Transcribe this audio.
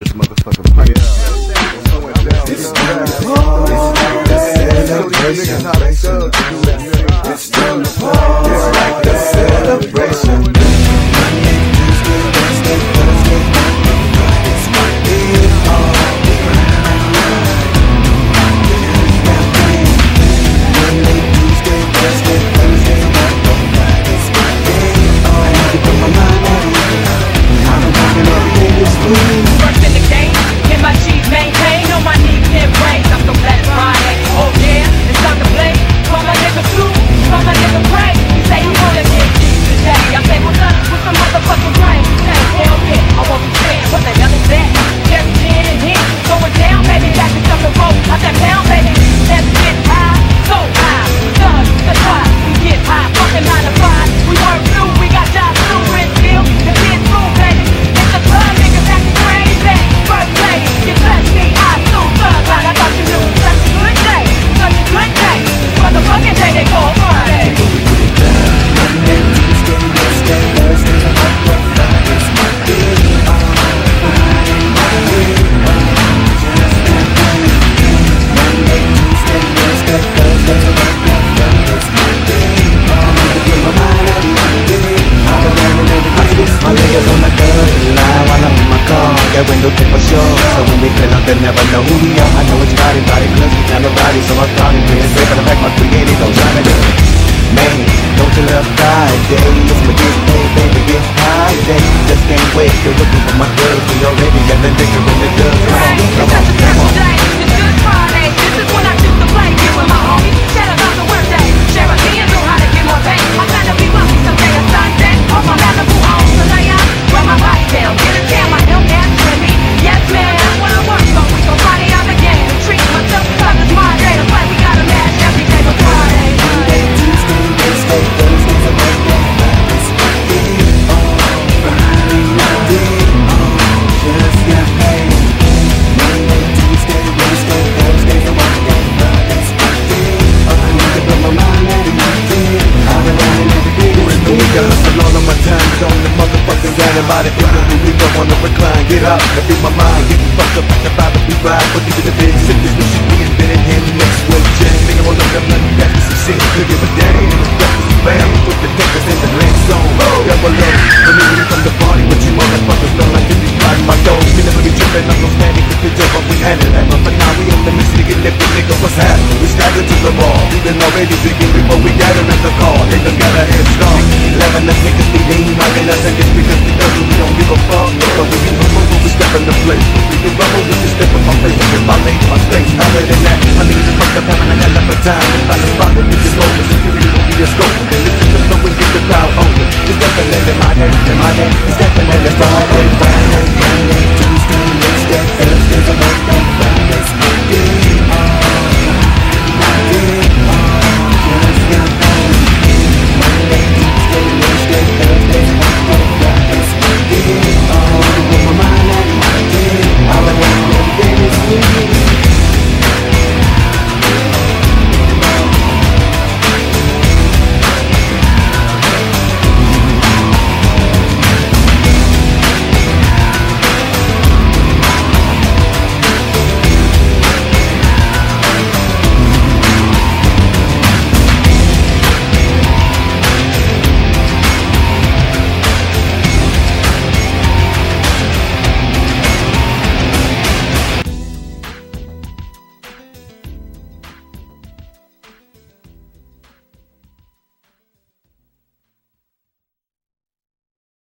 This motherfucker pipe. To party. It's the celebration. It's like the celebration. Got window tint for sure So when we pull up, they'll never know who we are I know it's body, body, we got nobody So I thought it was safe, but the fact my 380 don't drive me Man, don't you love Friday It's my get paid, baby, get high today Just can't wait, still looking for my girl We already got the in the It's come on, come on got hustle all of my time zone The motherfucking it we don't wanna recline Get up and beat my mind Getting fucked up like the vibe we ride But even the big sickness We should be invented the next way Jam Nigga roll up that money Back to shit Look at my daddy And it's back to some bam Put the takers in the land zone Double up The nigga from the party But you motherfuckers don't like to be riding my dog We never be tripping I'm no standing Cause the joke we handle that But for now we in the mix to get lifted Nigga what's happening We stagger to the ball We been already drinking Before we got him at the call if I lay my space Other than that My niggas just fucked up having a hell of a time If I the spot with niggas roll The security will be a scope